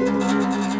Música